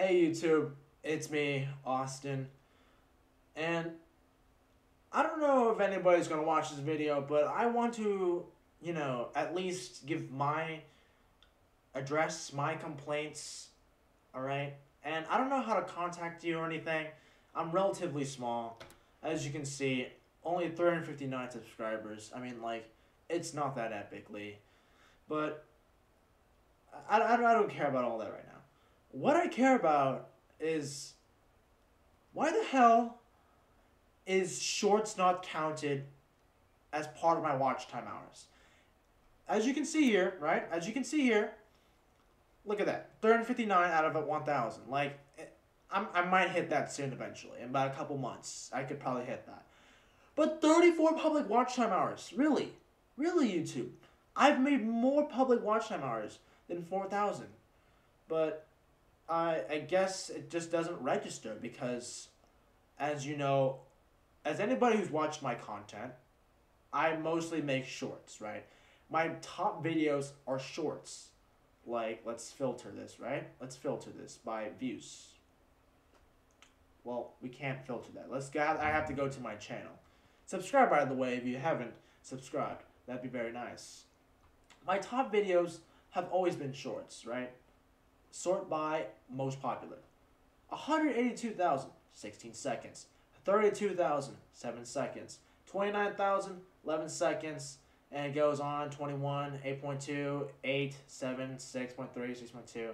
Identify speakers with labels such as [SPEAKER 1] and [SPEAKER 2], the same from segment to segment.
[SPEAKER 1] Hey YouTube, it's me, Austin. And I don't know if anybody's gonna watch this video, but I want to, you know, at least give my address, my complaints, alright? And I don't know how to contact you or anything. I'm relatively small. As you can see, only 359 subscribers. I mean, like, it's not that epically. But I, I, I don't care about all that right now. What I care about is why the hell is shorts not counted as part of my watch time hours? As you can see here, right? As you can see here, look at that. 359 out of a 1,000. Like, eh, I'm, I might hit that soon eventually. In about a couple months, I could probably hit that. But 34 public watch time hours. Really? Really, YouTube? I've made more public watch time hours than 4,000. But I, I guess it just doesn't register because, as you know, as anybody who's watched my content, I mostly make shorts, right? My top videos are shorts. Like, let's filter this, right? Let's filter this by views. Well, we can't filter that. Let's go. I have to go to my channel. Subscribe, by the way, if you haven't subscribed. That'd be very nice. My top videos have always been shorts, right? Sort by most popular. 182,000, 16 seconds. 32,000, 7 seconds. 29,000, 11 seconds. And it goes on 21, 8.2, 8, 7, 6.3, 6.2,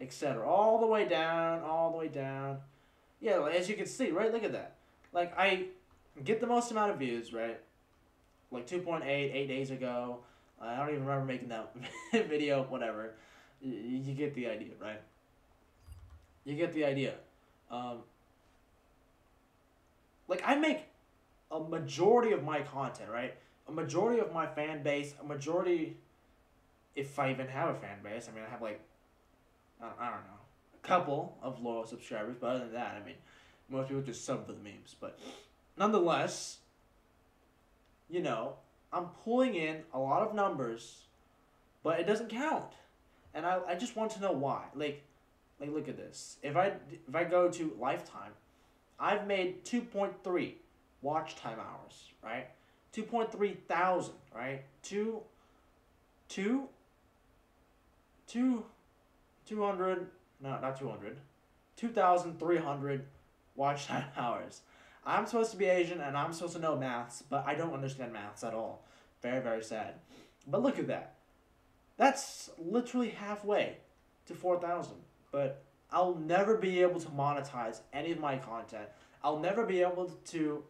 [SPEAKER 1] etc. All the way down, all the way down. Yeah, as you can see, right? Look at that. Like, I get the most amount of views, right? Like 2.8, 8 days ago. I don't even remember making that video, whatever. You, get the idea, right? You get the idea. Um, like, I make a majority of my content, right? A majority of my fan base, a majority, if I even have a fan base, I mean, I have like, I don't know, a couple of loyal subscribers, but other than that, I mean, most people just sub for the memes. But nonetheless, you know, I'm pulling in a lot of numbers, but it doesn't count. And I, I just want to know why. Like, like look at this. If I if I go to lifetime, I've made 2.3 watch time hours, right? 2.3 thousand, right? Two, two, two, 200, no, not 200, 2,300 watch time hours. I'm supposed to be Asian and I'm supposed to know maths, but I don't understand maths at all. Very, very sad. But look at that. That's literally halfway to 4,000. But I'll never be able to monetize any of my content. I'll never be able to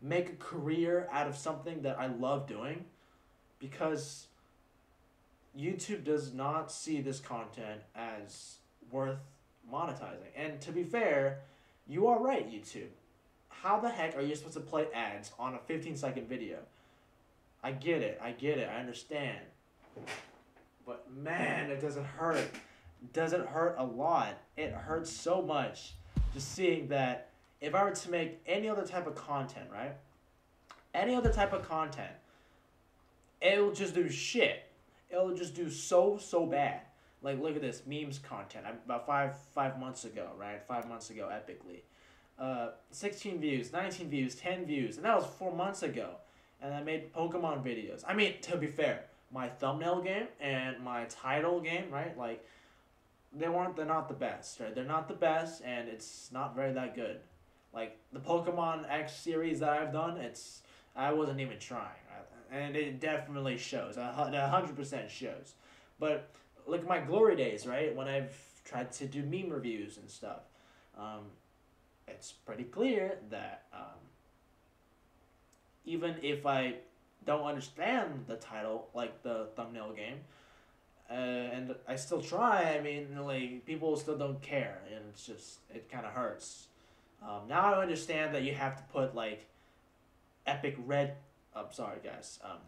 [SPEAKER 1] make a career out of something that I love doing because YouTube does not see this content as worth monetizing. And to be fair, you are right, YouTube how the heck are you supposed to play ads on a 15 second video? I get it. I get it. I understand. But man, it doesn't hurt. Doesn't hurt a lot. It hurts so much just seeing that if I were to make any other type of content, right? Any other type of content, it'll just do shit. It'll just do so, so bad. Like, look at this memes content. About five five months ago, right? Five months ago, epically uh, 16 views, 19 views, 10 views, and that was four months ago. And I made Pokemon videos. I mean, to be fair, my thumbnail game and my title game, right? Like, they weren't, they're not the best, right? They're not the best, and it's not very that good. Like, the Pokemon X series that I've done, it's, I wasn't even trying. And it definitely shows. A 100% shows. But look at my glory days, right? When I've tried to do meme reviews and stuff. Um, it's pretty clear that um, even if I don't understand the title, like the thumbnail game, uh, and I still try, I mean, like, people still don't care, and it's just, it kind of hurts. Um, now I understand that you have to put, like, epic red, I'm sorry, guys, um,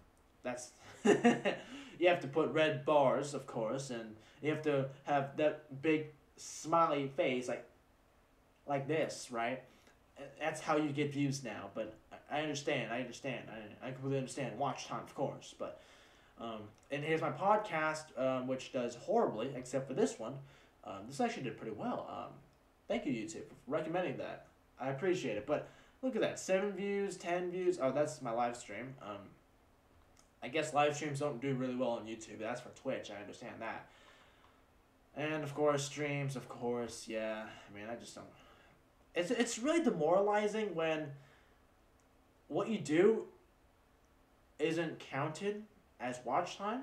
[SPEAKER 1] that's, you have to put red bars, of course, and you have to have that big smiley face, like, like this, right? That's how you get views now. But I understand. I understand. I, I completely understand. Watch time, of course. But um, and here's my podcast, um, which does horribly, except for this one. Um, this actually did pretty well. Um, thank you, YouTube, for recommending that. I appreciate it. But look at that, seven views, ten views. Oh, that's my live stream. Um, I guess live streams don't do really well on YouTube. That's for Twitch. I understand that. And of course, streams. Of course, yeah. I mean, I just don't. It's it's really demoralizing when what you do isn't counted as watch time.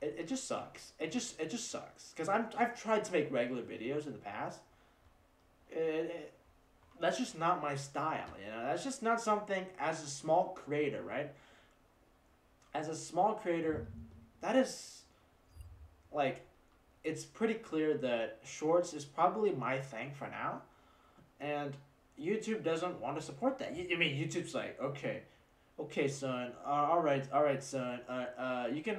[SPEAKER 1] It, it just sucks. It just it just sucks because I'm I've tried to make regular videos in the past. It, it, that's just not my style, you know. That's just not something as a small creator, right? As a small creator, that is like it's pretty clear that shorts is probably my thing for now. And YouTube doesn't want to support that. I mean, YouTube's like, okay, okay, son, uh, all right, all right, son, uh, uh, you can,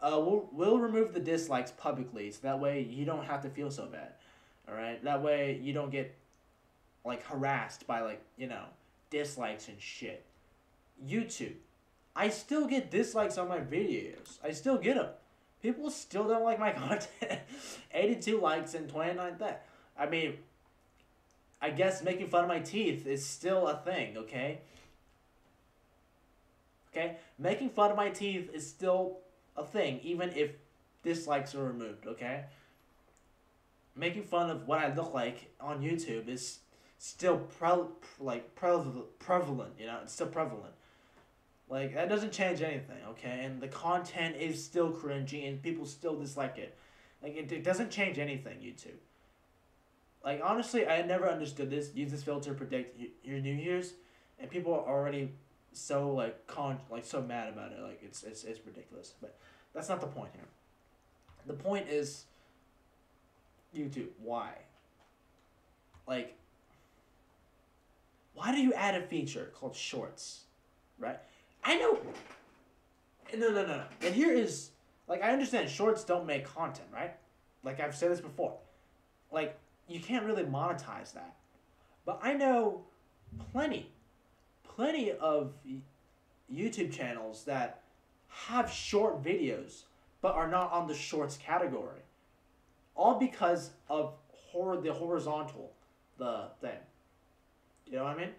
[SPEAKER 1] uh, we'll, we'll remove the dislikes publicly, so that way you don't have to feel so bad, all right? That way you don't get, like, harassed by, like, you know, dislikes and shit. YouTube, I still get dislikes on my videos. I still get them. People still don't like my content. 82 likes and 29 that. I mean, I guess making fun of my teeth is still a thing, okay? Okay? Making fun of my teeth is still a thing, even if dislikes are removed, okay? Making fun of what I look like on YouTube is still pre- like pre- prevalent, you know? It's still prevalent. Like that doesn't change anything, okay? And the content is still cringy and people still dislike it. Like it, it doesn't change anything, YouTube. Like honestly, I never understood this. Use this filter to predict your New Year's, and people are already so like con like so mad about it. Like it's it's it's ridiculous. But that's not the point here. The point is YouTube. Why? Like why do you add a feature called shorts? Right? I know no no no no. And here is like I understand shorts don't make content, right? Like I've said this before. Like you can't really monetize that. But I know plenty, plenty of YouTube channels that have short videos but are not on the shorts category. All because of horror the horizontal the thing. You know what I mean?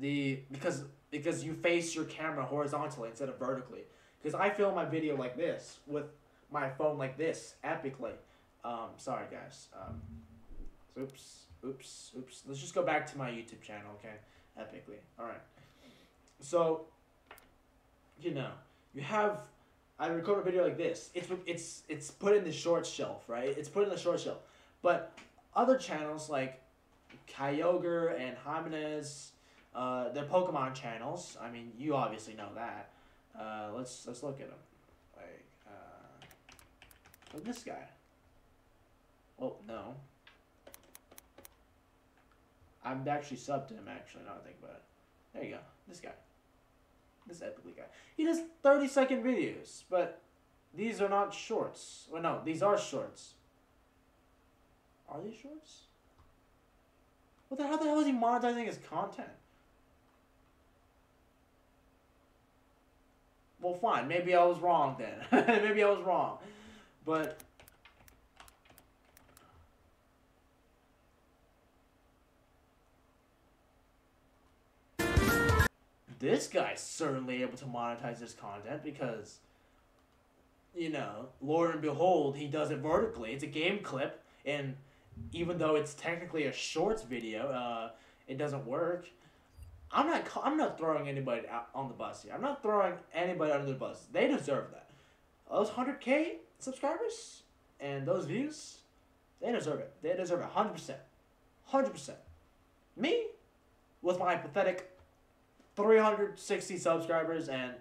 [SPEAKER 1] The because because you face your camera horizontally instead of vertically. Because I film my video like this with my phone like this epically um, sorry guys. Um, oops, oops, oops. Let's just go back to my YouTube channel, okay? Epically. All right. So, you know, you have. I record a video like this. It's it's it's put in the short shelf, right? It's put in the short shelf. But other channels like Kyogre and Jimenez, uh, they're Pokemon channels. I mean, you obviously know that. Uh, let's let's look at them. Like, uh, look this guy. Oh, no. I'm actually subbed to him, actually, now I think about it. There you go. This guy. This epically guy. He does 30 second videos, but these are not shorts. Well, no, these are shorts. Are these shorts? What the, how the hell is he monetizing his content? Well, fine. Maybe I was wrong then. maybe I was wrong. But this guy's certainly able to monetize his content because, you know, Lord and behold, he does it vertically. It's a game clip, and even though it's technically a shorts video, uh, it doesn't work. I'm not. I'm not throwing anybody out on the bus here. I'm not throwing anybody under the bus. They deserve that. Those hundred k subscribers and those views, they deserve it. They deserve it. Hundred percent. Hundred percent. Me, with my pathetic 360 subscribers and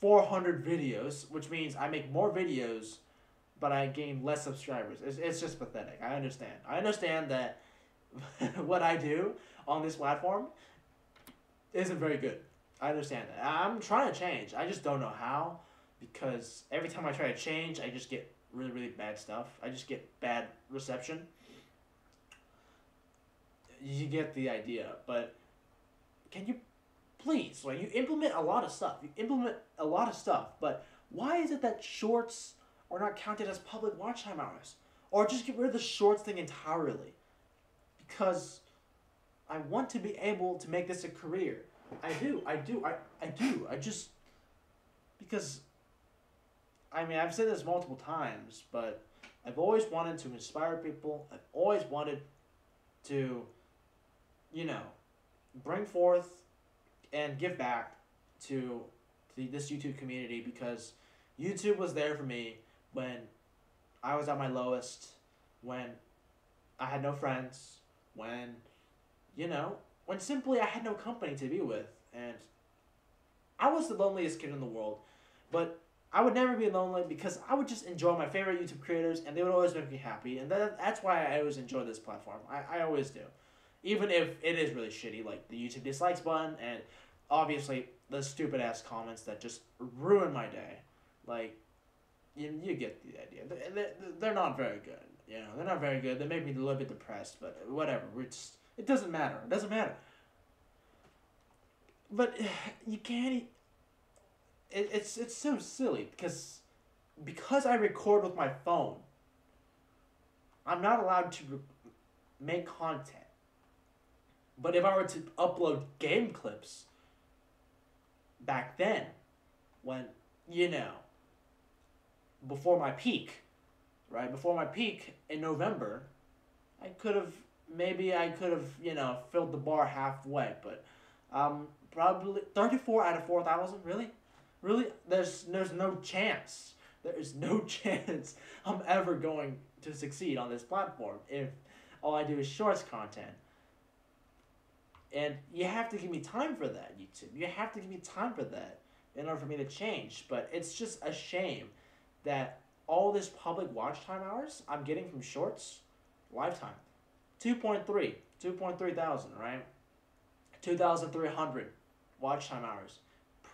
[SPEAKER 1] 400 videos, which means I make more videos, but I gain less subscribers. It's, it's just pathetic. I understand. I understand that what I do on this platform isn't very good. I understand that. I'm trying to change. I just don't know how because every time I try to change, I just get really, really bad stuff. I just get bad reception. You get the idea, but can you please, like you implement a lot of stuff. You implement a lot of stuff, but why is it that shorts are not counted as public watch time hours. Or just get rid of the shorts thing entirely. Because I want to be able to make this a career. I do, I do, I, I do. I just because I mean I've said this multiple times, but I've always wanted to inspire people. I've always wanted to, you know, bring forth and give back to, to this YouTube community because YouTube was there for me when I was at my lowest, when I had no friends, when, you know, when simply I had no company to be with. And I was the loneliest kid in the world, but I would never be lonely because I would just enjoy my favorite YouTube creators and they would always make me happy. And that, that's why I always enjoy this platform. I, I always do. Even if it is really shitty, like the YouTube dislikes button and obviously the stupid ass comments that just ruin my day. Like, you, you get the idea. They're, they're not very good. You know, they're not very good. They make me a little bit depressed, but whatever. We're just, it doesn't matter. It doesn't matter. But you can't it, it's it's so silly because because I record with my phone. I'm not allowed to make content. But if I were to upload game clips back then, when you know, before my peak, right before my peak in November, I could have maybe I could have you know filled the bar halfway, but um, probably thirty four out of four thousand really Really, there's there's no chance. There is no chance I'm ever going to succeed on this platform if all I do is shorts content. And you have to give me time for that, YouTube. You have to give me time for that in order for me to change. But it's just a shame that all this public watch time hours I'm getting from shorts, lifetime, 2.3, 2.3 thousand, right? 2,300 watch time hours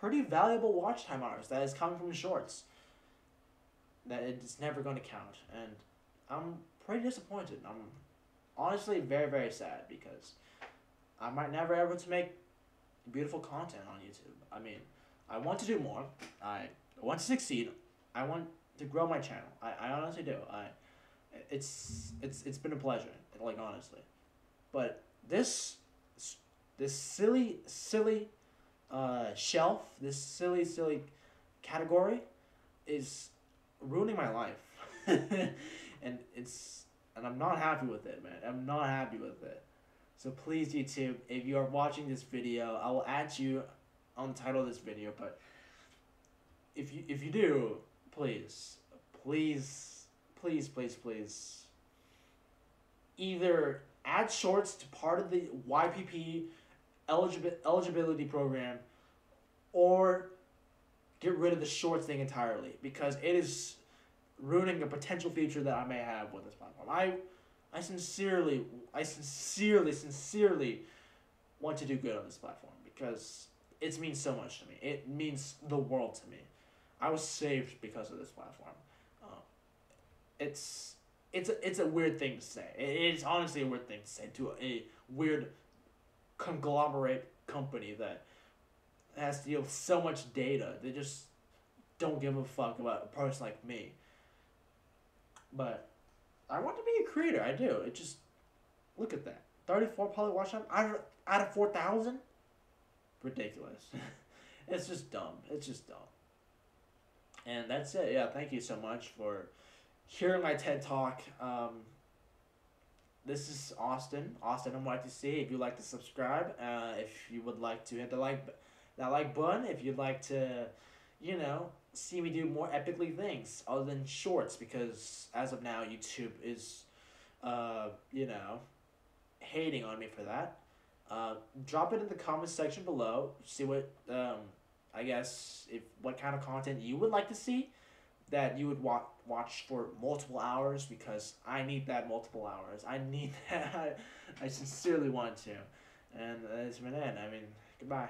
[SPEAKER 1] pretty valuable watch time hours that is coming from shorts. That it's never going to count, and I'm pretty disappointed. I'm honestly very very sad because I might never ever to make beautiful content on YouTube. I mean, I want to do more. I want to succeed. I want to grow my channel. I, I honestly do. I it's it's it's been a pleasure, like honestly. But this this silly silly uh, shelf, this silly, silly category, is ruining my life, and it's and I'm not happy with it, man. I'm not happy with it. So please, YouTube, if you are watching this video, I will add you on the title of this video. But if you if you do, please, please, please, please, please, either add shorts to part of the YPP eligibility eligibility program or get rid of the shorts thing entirely because it is ruining a potential future that I may have with this platform. I I sincerely I sincerely sincerely want to do good on this platform because it means so much to me. It means the world to me. I was saved because of this platform. Uh, it's it's a, it's a weird thing to say. It is honestly a weird thing to say to a weird conglomerate company that has to deal with so much data. They just don't give a fuck about a person like me. But I want to be a creator. I do. It just look at that. Thirty four public watch time out of out of four thousand. Ridiculous. it's just dumb. It's just dumb. And that's it. Yeah. Thank you so much for hearing my TED talk. Um, this is Austin. Austin MYTC. If you'd like to subscribe, uh, if you would like to hit the like that like button, if you'd like to, you know, see me do more epically things other than shorts, because as of now, YouTube is, uh, you know, hating on me for that. Uh, drop it in the comments section below. See what um, I guess if what kind of content you would like to see that you would watch watch for multiple hours because I need that multiple hours. I need that. I, I sincerely want to. And that's been it. I mean, goodbye.